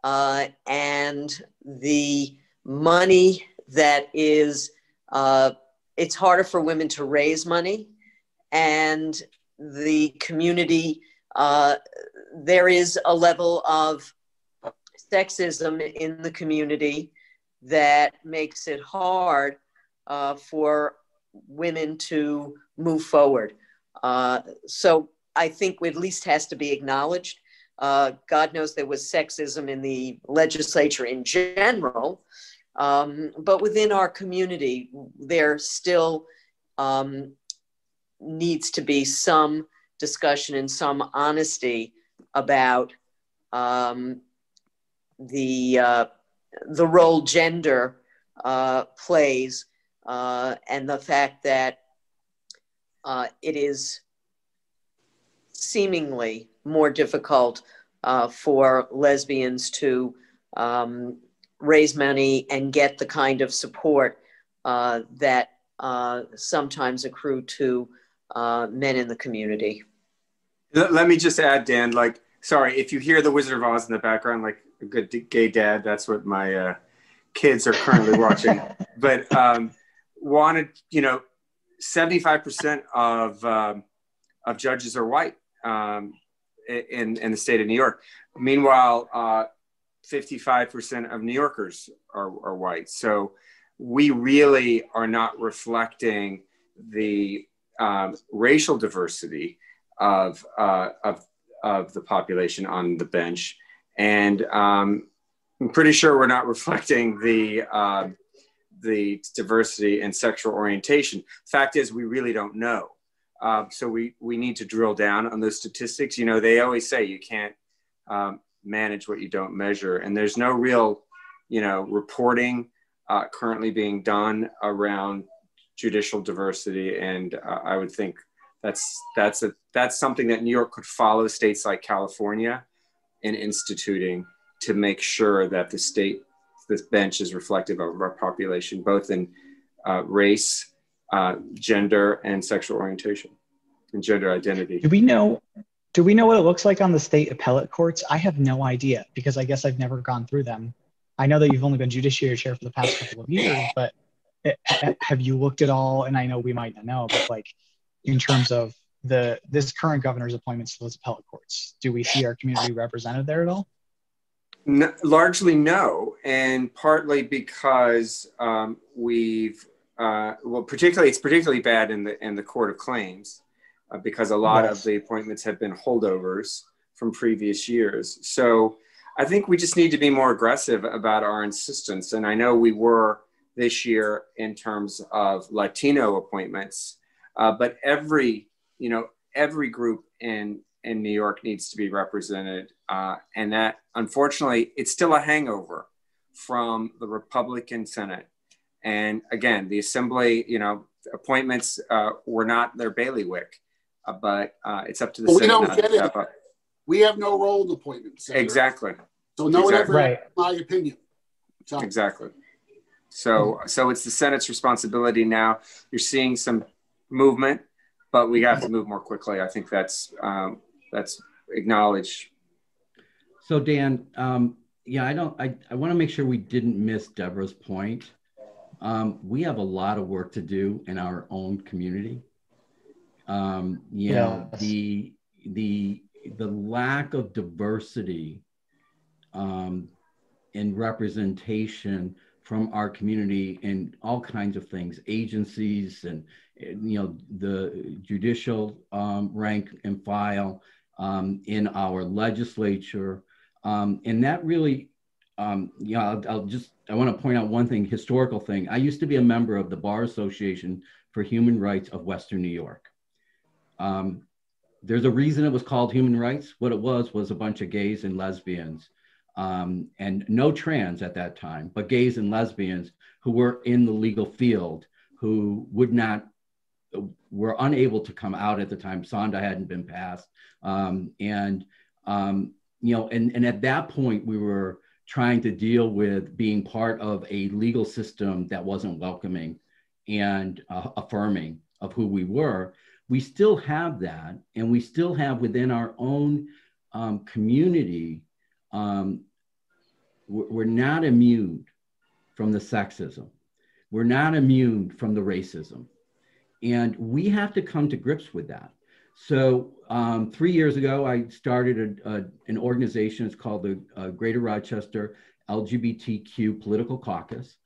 uh, and the money that is uh, it's harder for women to raise money, and the community uh, there is a level of sexism in the community that makes it hard uh, for women to move forward. Uh, so I think at least has to be acknowledged. Uh, God knows there was sexism in the legislature in general, um, but within our community, there still um, needs to be some discussion and some honesty about um, the uh, the role gender uh, plays uh, and the fact that uh, it is seemingly more difficult uh, for lesbians to um, raise money and get the kind of support uh, that sometimes accrue to men in the community. Let me just add, Dan, like, sorry, if you hear the Wizard of Oz in the background, like a good gay dad, that's what my uh, kids are currently watching. but um, wanted, you know, 75% of, um, of judges are white um, in, in the state of New York. Meanwhile, uh, 55% of New Yorkers are, are white. So we really are not reflecting the um, racial diversity of, uh, of, of the population on the bench. And um, I'm pretty sure we're not reflecting the, uh, the diversity and sexual orientation. Fact is, we really don't know. Uh, so we, we need to drill down on those statistics. You know, they always say you can't um, manage what you don't measure. And there's no real, you know, reporting uh, currently being done around judicial diversity. And uh, I would think that's that's a that's something that New York could follow states like California in instituting to make sure that the state this bench is reflective of our population, both in uh, race, uh, gender, and sexual orientation and gender identity. Do we know? Do we know what it looks like on the state appellate courts? I have no idea because I guess I've never gone through them. I know that you've only been judiciary chair for the past couple of years, but it, have you looked at all? And I know we might not know, but like in terms of the this current governor's appointments to those appellate courts? Do we see our community represented there at all? No, largely no, and partly because um, we've uh, well, particularly it's particularly bad in the in the court of claims uh, because a lot yes. of the appointments have been holdovers from previous years. So I think we just need to be more aggressive about our insistence, and I know we were this year in terms of Latino appointments uh, but every, you know, every group in in New York needs to be represented, uh, and that unfortunately it's still a hangover from the Republican Senate. And again, the Assembly, you know, appointments uh, were not their bailiwick, uh, but uh, it's up to the well, Senate. We don't get it. Up. We have no role in appointments. Senator. Exactly. So no exactly. one ever, right. my opinion. So. Exactly. So, so it's the Senate's responsibility now. You're seeing some movement, but we have to move more quickly. I think that's um, that's acknowledged. So Dan, um, yeah, I don't. I, I want to make sure we didn't miss Deborah's point. Um, we have a lot of work to do in our own community. Um, you yes. know, the the the lack of diversity um, and representation from our community in all kinds of things, agencies and you know the judicial um, rank and file um, in our legislature, um, and that really, um, know, I'll, I'll just I want to point out one thing, historical thing. I used to be a member of the Bar Association for Human Rights of Western New York. Um, there's a reason it was called human rights. What it was was a bunch of gays and lesbians um, and no trans at that time, but gays and lesbians who were in the legal field who would not were unable to come out at the time. SONDA hadn't been passed. Um, and, um, you know, and, and at that point, we were trying to deal with being part of a legal system that wasn't welcoming and uh, affirming of who we were. We still have that, and we still have within our own um, community, um, we're not immune from the sexism. We're not immune from the racism. And we have to come to grips with that. So um, three years ago, I started a, a, an organization. It's called the uh, Greater Rochester LGBTQ Political Caucus.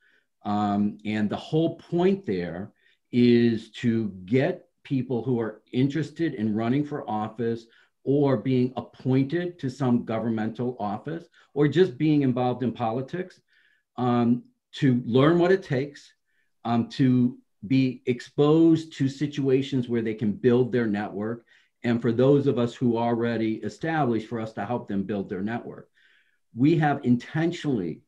Um, and the whole point there is to get people who are interested in running for office or being appointed to some governmental office or just being involved in politics um, to learn what it takes um, to be exposed to situations where they can build their network and for those of us who are already established for us to help them build their network we have intentionally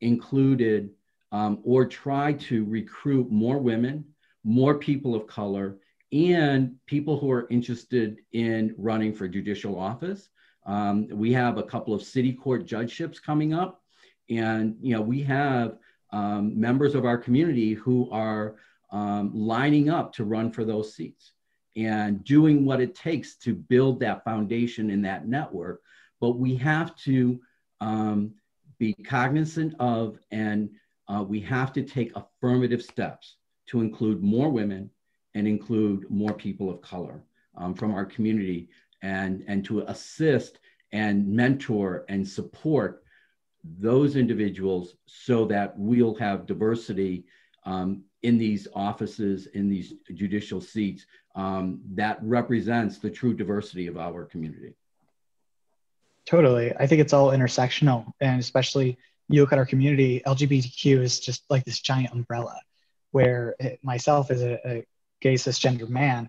included um, or tried to recruit more women more people of color and people who are interested in running for judicial office. Um, we have a couple of city court judgeships coming up, and you know we have um, members of our community who are um, lining up to run for those seats and doing what it takes to build that foundation in that network. But we have to um, be cognizant of and uh, we have to take affirmative steps to include more women, and include more people of color um, from our community and, and to assist and mentor and support those individuals so that we'll have diversity um, in these offices, in these judicial seats um, that represents the true diversity of our community. Totally. I think it's all intersectional. And especially you look at our community, LGBTQ is just like this giant umbrella where it, myself as a, a, gay cisgender man,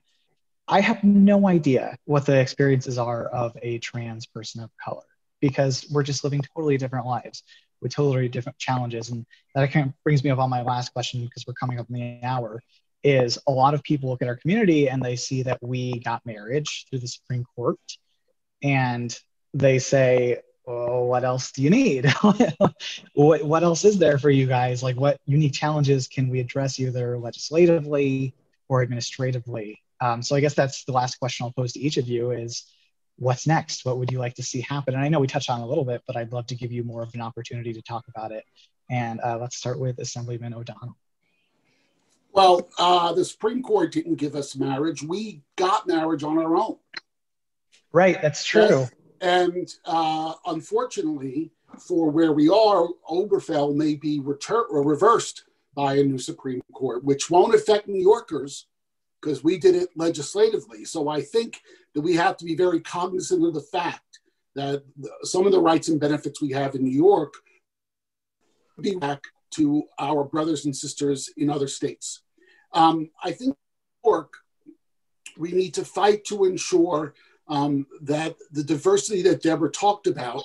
I have no idea what the experiences are of a trans person of color because we're just living totally different lives with totally different challenges. And that kind of brings me up on my last question because we're coming up in the hour is a lot of people look at our community and they see that we got marriage through the Supreme Court and they say, well, what else do you need? what, what else is there for you guys? Like what unique challenges can we address either legislatively or administratively. Um, so I guess that's the last question I'll pose to each of you is what's next? What would you like to see happen? And I know we touched on a little bit, but I'd love to give you more of an opportunity to talk about it. And uh, let's start with Assemblyman O'Donnell. Well, uh, the Supreme Court didn't give us marriage. We got marriage on our own. Right, that's true. And, and uh, unfortunately, for where we are, Obergefell may be retur- or reversed by a new Supreme Court, which won't affect New Yorkers because we did it legislatively. So I think that we have to be very cognizant of the fact that some of the rights and benefits we have in New York be back to our brothers and sisters in other states. Um, I think New York, we need to fight to ensure um, that the diversity that Deborah talked about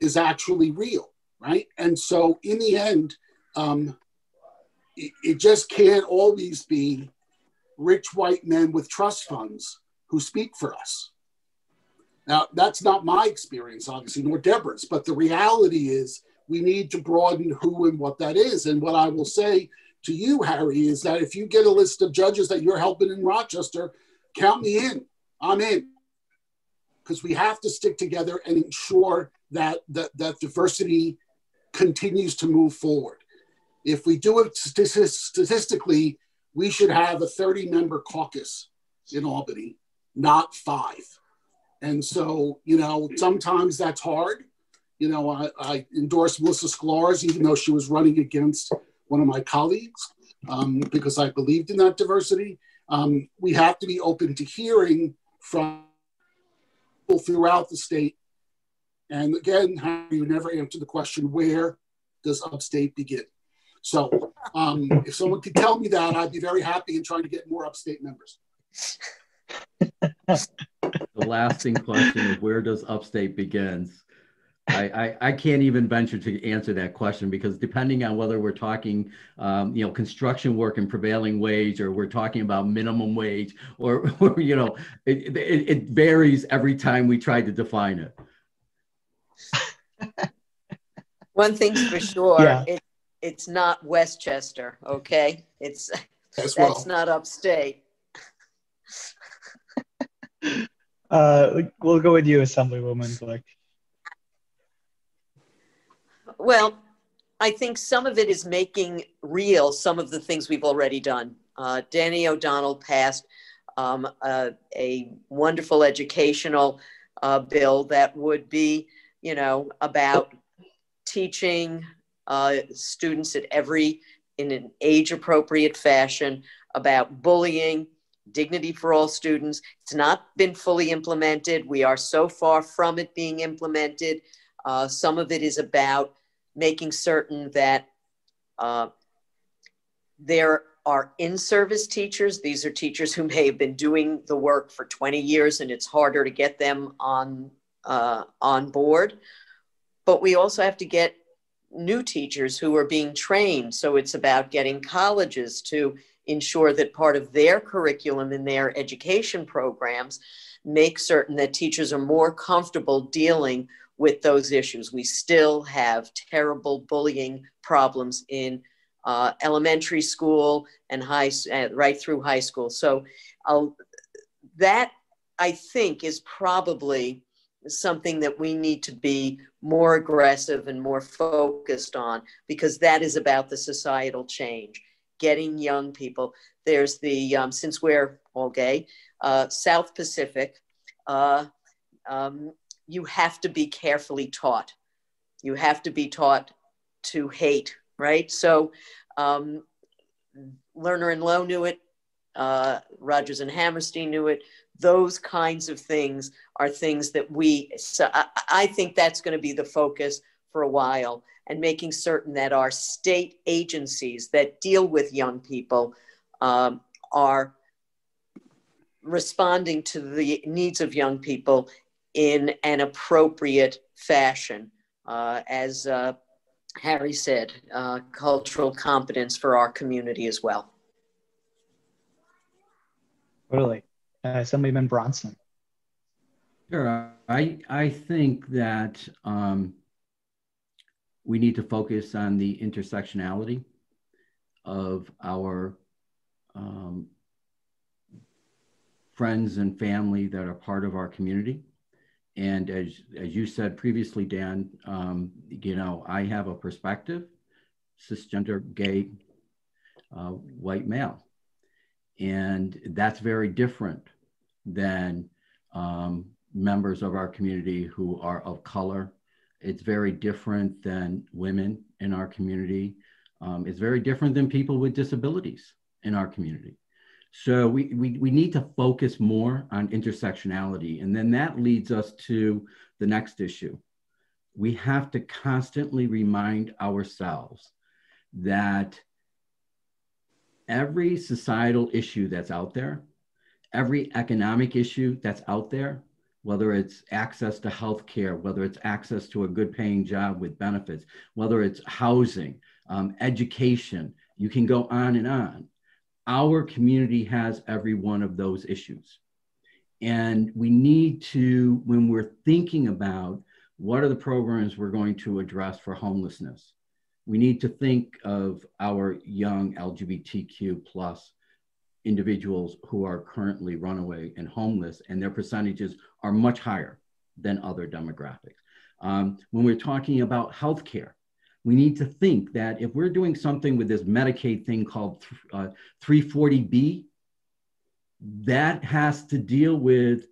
is actually real, right? And so in the end, um, it just can't always be rich white men with trust funds who speak for us. Now, that's not my experience, obviously, nor Deborah's, but the reality is we need to broaden who and what that is. And what I will say to you, Harry, is that if you get a list of judges that you're helping in Rochester, count me in. I'm in. Because we have to stick together and ensure that, that, that diversity continues to move forward. If we do it statistically, we should have a 30 member caucus in Albany, not five. And so, you know, sometimes that's hard. You know, I, I endorsed Melissa Sklarz, even though she was running against one of my colleagues, um, because I believed in that diversity. Um, we have to be open to hearing from people throughout the state. And again, you never answer the question where does upstate begin? So um, if someone could tell me that, I'd be very happy in trying to get more upstate members. the lasting question of where does upstate begins? I, I, I, can't even venture to answer that question because depending on whether we're talking, um, you know, construction work and prevailing wage, or we're talking about minimum wage, or, or you know, it, it, it varies every time we try to define it. One thing's for sure, yeah. it, it's not Westchester, okay? It's As that's well. not upstate. uh, we'll go with you, Assemblywoman Glick. Well, I think some of it is making real some of the things we've already done. Uh, Danny O'Donnell passed um, a, a, wonderful educational uh, bill that would be, you know, about teaching uh, students at every, in an age appropriate fashion, about bullying, dignity for all students. It's not been fully implemented. We are so far from it being implemented. Uh, some of it is about making certain that uh, there are in-service teachers. These are teachers who may have been doing the work for 20 years and it's harder to get them on, uh, on board. But we also have to get new teachers who are being trained. So it's about getting colleges to ensure that part of their curriculum in their education programs make certain that teachers are more comfortable dealing with those issues. We still have terrible bullying problems in uh, elementary school and high, uh, right through high school. So uh, that I think is probably something that we need to be more aggressive and more focused on because that is about the societal change getting young people there's the um, since we're all gay uh, south pacific uh, um, you have to be carefully taught. You have to be taught to hate, right? So, um, Lerner and Loewe knew it. Uh, Rodgers and Hammerstein knew it. Those kinds of things are things that we. So I, I think that's going to be the focus for a while, and making certain that our state agencies that deal with young people um, are responding to the needs of young people in an appropriate fashion. Uh, as uh, Harry said, uh, cultural competence for our community as well. Totally. Uh, Assemblyman Bronson. Sure. I, I think that um, we need to focus on the intersectionality of our um, friends and family that are part of our community. And as, as you said previously, Dan, um, you know, I have a perspective, cisgender, gay, uh, white male. And that's very different than um, members of our community who are of color. It's very different than women in our community. Um, it's very different than people with disabilities in our community. So we, we, we need to focus more on intersectionality. And then that leads us to the next issue. We have to constantly remind ourselves that every societal issue that's out there, every economic issue that's out there, whether it's access to health care, whether it's access to a good paying job with benefits, whether it's housing, um, education, you can go on and on our community has every one of those issues. And we need to, when we're thinking about what are the programs we're going to address for homelessness, we need to think of our young LGBTQ plus individuals who are currently runaway and homeless, and their percentages are much higher than other demographics. Um, when we're talking about healthcare, we need to think that if we're doing something with this Medicaid thing called uh, 340B, that has to deal with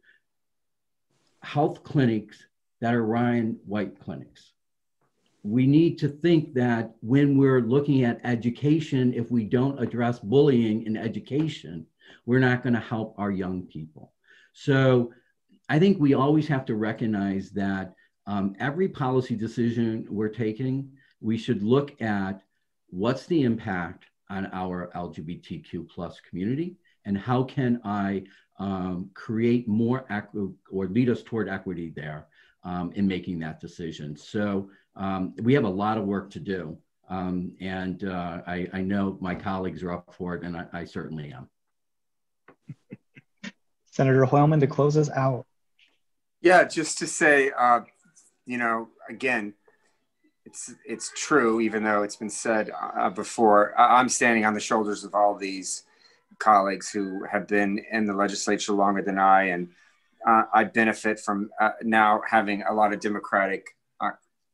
health clinics that are Ryan White clinics. We need to think that when we're looking at education, if we don't address bullying in education, we're not going to help our young people. So I think we always have to recognize that um, every policy decision we're taking we should look at what's the impact on our LGBTQ plus community and how can I um, create more equi- or lead us toward equity there um, in making that decision. So um, we have a lot of work to do. Um, and uh, I, I, know my colleagues are up for it, and I, I certainly am. Senator Hoylman to close us out. Yeah, just to say, uh, you know, again, it's it's true, even though it's been said uh, before. I'm standing on the shoulders of all these colleagues who have been in the legislature longer than I, and uh, I benefit from uh, now having a lot of Democratic uh,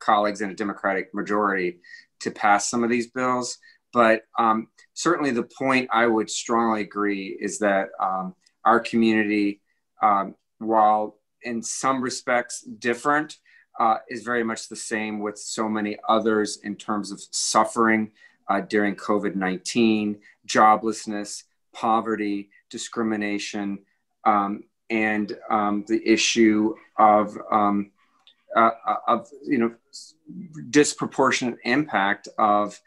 colleagues and a Democratic majority to pass some of these bills. But um, certainly, the point I would strongly agree is that um, our community, um, while in some respects different, uh, is very much the same with so many others in terms of suffering uh, during COVID 19, joblessness, poverty, discrimination, um, and um, the issue of, um, uh, of you know disproportionate impact of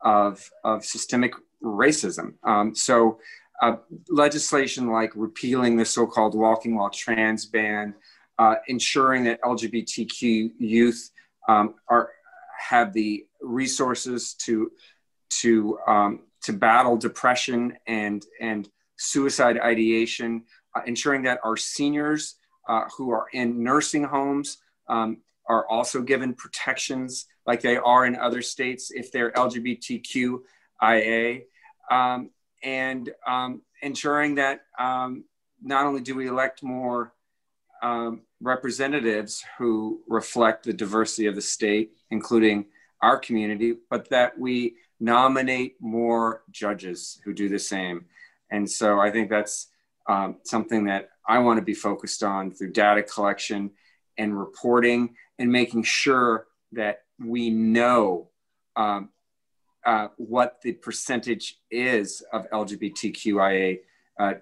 of, of systemic racism. Um, so uh, legislation like repealing the so-called walking while trans ban, uh, ensuring that LGBTQ youth um, are have the resources to to um, to battle depression and and suicide ideation, uh, ensuring that our seniors uh, who are in nursing homes um, are also given protections like they are in other states if they're LGBTQIA, um, and um, ensuring that um, not only do we elect more um, representatives who reflect the diversity of the state, including our community, but that we nominate more judges who do the same. And so I think that's um, something that I want to be focused on through data collection and reporting and making sure that we know um, uh, what the percentage is of LGBTQIA uh,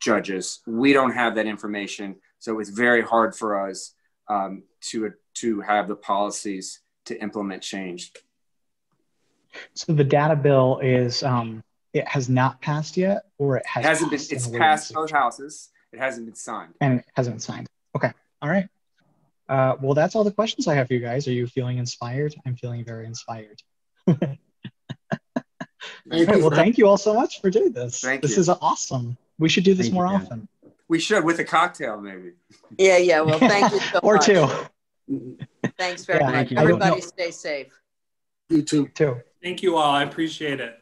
judges. We don't have that information, so it's very hard for us um, to to have the policies to implement change. So the data bill is um, it has not passed yet, or it has it hasn't been. It's passed both houses. It hasn't been signed. And it hasn't been signed. Okay. All right. Uh, well, that's all the questions I have for you guys. Are you feeling inspired? I'm feeling very inspired. thank right, well, thank you all so much for doing this. Thank this you. is awesome. We should do this thank more you, often. We should with a cocktail, maybe. Yeah, yeah. Well, thank you so much. or much. two. Thanks very yeah, much. Everybody stay safe. You too. Too. Thank you all. I appreciate it.